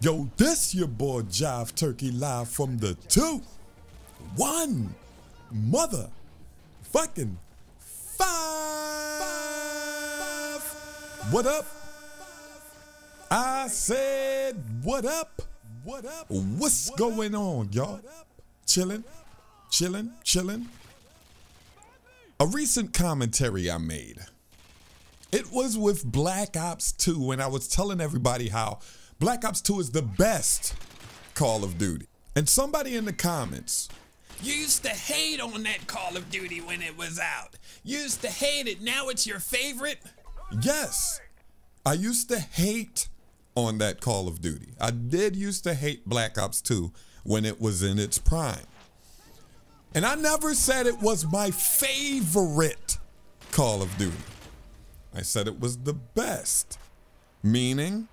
Yo, this your boy Jive Turkey live from the two, one, mother, fucking five. What up? I said, what up? What up? What's going on, y'all? Chilling, chilling, chilling. A recent commentary I made. It was with Black Ops 2 when I was telling everybody how Black Ops 2 is the best Call of Duty. And somebody in the comments, you used to hate on that Call of Duty when it was out. You used to hate it. Now it's your favorite? Yes. I used to hate on that Call of Duty. I did used to hate Black Ops 2 when it was in its prime. And I never said it was my favorite Call of Duty. I said it was the best, meaning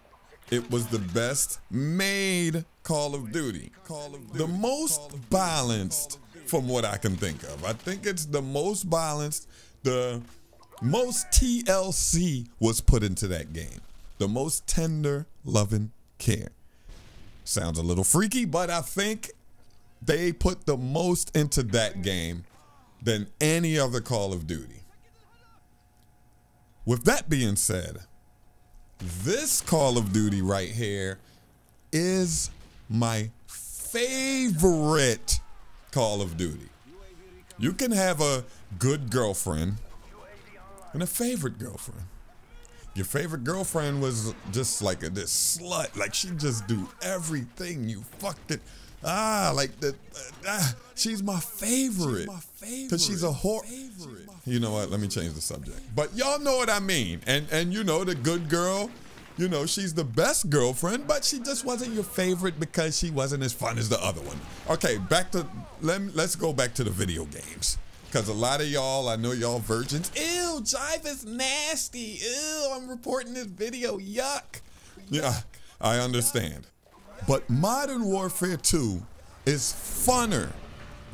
it was the best made Call of Duty. Call of Duty. The most balanced from what I can think of. I think it's the most balanced, the most TLC was put into that game. The most tender, loving care. Sounds a little freaky, but I think they put the most into that game than any other Call of Duty. With that being said, this Call of Duty right here is my favorite Call of Duty. You can have a good girlfriend and a favorite girlfriend. Your favorite girlfriend was just like a, this slut. Like she just do everything. You fucking ah like the uh, ah, she's my favorite. Cause she's a whore. You know what? Let me change the subject. But y'all know what I mean. And and you know the good girl. You know she's the best girlfriend, but she just wasn't your favorite because she wasn't as fun as the other one. Okay, back to let let's go back to the video games. Cause a lot of y'all, I know y'all virgins. Ew, Jive is nasty. Ew, I'm reporting this video. Yuck. Yeah, I understand. But Modern Warfare 2 is funner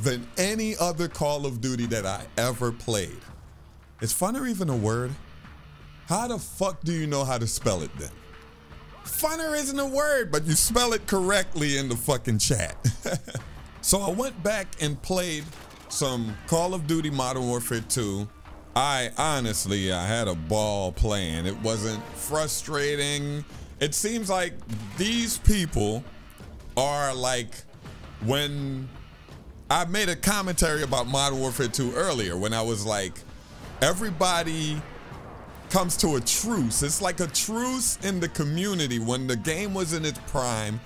than any other Call of Duty that I ever played. Is funner even a word? How the fuck do you know how to spell it then? Funner isn't a word, but you spell it correctly in the fucking chat. so I went back and played some Call of Duty Modern Warfare 2. I honestly, I had a ball playing. It wasn't frustrating. It seems like these people are like when I made a commentary about Modern Warfare 2 earlier when I was like, everybody comes to a truce. It's like a truce in the community when the game was in its prime.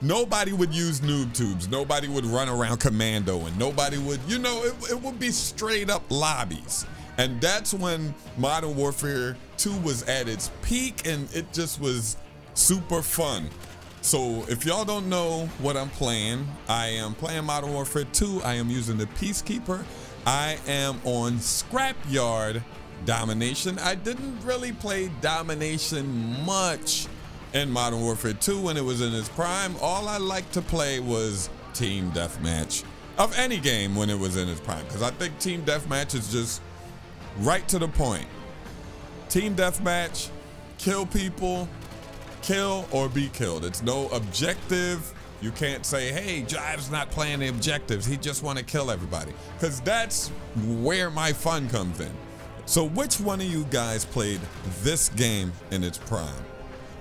Nobody would use noob tubes. Nobody would run around commando and nobody would, you know, it, it would be straight up lobbies. And that's when Modern Warfare 2 was at its peak and it just was super fun. So if y'all don't know what I'm playing, I am playing Modern Warfare 2. I am using the Peacekeeper. I am on Scrapyard Domination. I didn't really play Domination much in Modern Warfare 2 when it was in its prime. All I liked to play was Team Deathmatch of any game when it was in its prime because I think Team Deathmatch is just right to the point. Team Deathmatch, kill people, kill or be killed. It's no objective. You can't say, hey, Jive's not playing the objectives. He just want to kill everybody. Because that's where my fun comes in. So which one of you guys played this game in its prime?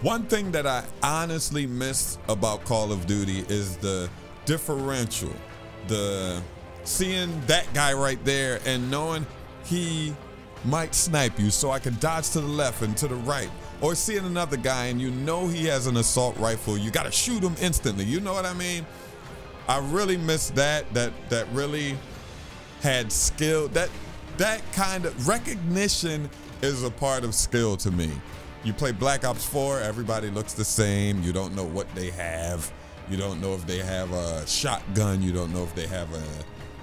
One thing that I honestly miss about Call of Duty is the differential. The seeing that guy right there and knowing he might snipe you so I can dodge to the left and to the right or seeing another guy and you know he has an assault rifle, you got to shoot him instantly. You know what I mean? I really miss that. That that really had skill. That that kind of recognition is a part of skill to me. You play Black Ops 4, everybody looks the same. You don't know what they have. You don't know if they have a shotgun. You don't know if they have a.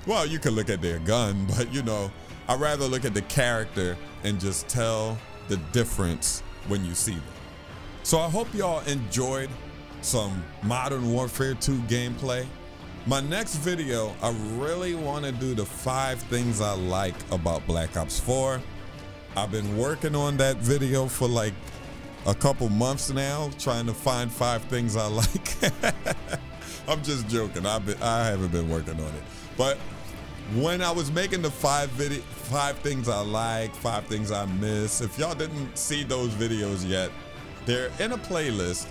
Well, you can look at their gun, but you know, I'd rather look at the character and just tell the difference when you see them. So I hope y'all enjoyed some Modern Warfare 2 gameplay. My next video, I really want to do the five things I like about Black Ops 4. I've been working on that video for like a couple months now trying to find five things I like. I'm just joking. I've been, I haven't been working on it. But when I was making the five video, five things I like, five things I miss. If y'all didn't see those videos yet, they're in a playlist.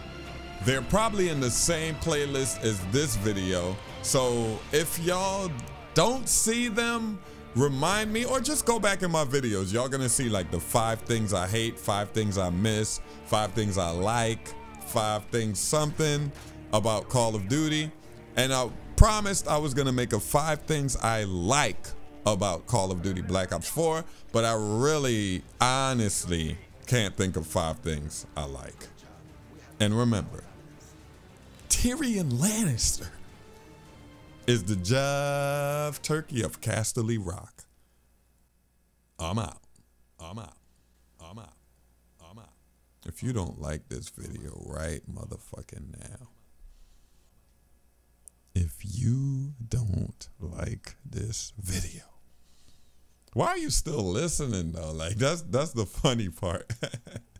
They're probably in the same playlist as this video. So if y'all don't see them, remind me or just go back in my videos. Y'all gonna see like the five things I hate, five things I miss, five things I like, five things something about Call of Duty. And I promised I was gonna make a five things I like about Call of Duty Black Ops 4, but I really honestly can't think of five things I like. And remember, Tyrion Lannister is the Jive Turkey of Casterly Rock. I'm out. I'm out. I'm out. I'm out. If you don't like this video right motherfucking now, if you don't like this video, why are you still listening though? Like that's that's the funny part.